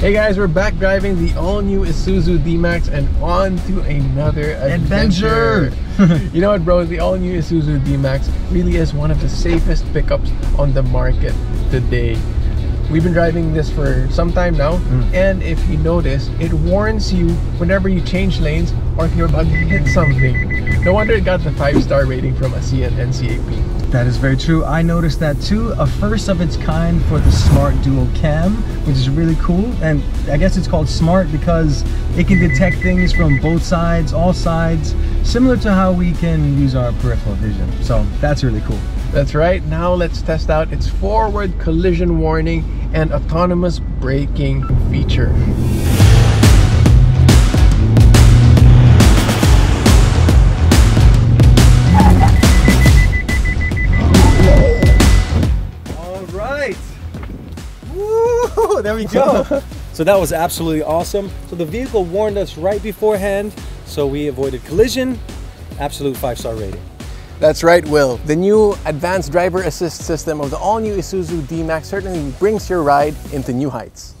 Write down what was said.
Hey guys, we're back driving the all-new Isuzu D-Max and on to another adventure. Adventure! you know what bro, the all-new Isuzu D-Max really is one of the safest pickups on the market today. We've been driving this for some time now, Mm. and if you notice, it warns you whenever you change lanes or if you're about to hit something. No wonder it got the 5-star rating from ASEAN NCAP. That is very true. I noticed that too. A first of its kind for the Smart Dual Cam, which is really cool. And I guess it's called Smart because it can detect things from both sides, all sides, similar to how we can use our peripheral vision. So that's really cool. That's right. Now let's test out its forward collision warning and autonomous braking feature. Woo! There we go. so that was absolutely awesome. So the vehicle warned us right beforehand, so we avoided collision. Absolute five-star rating. That's right, Will. The new advanced driver assist system of the all-new Isuzu D-Max certainly brings your ride into new heights.